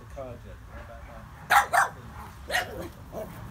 The car How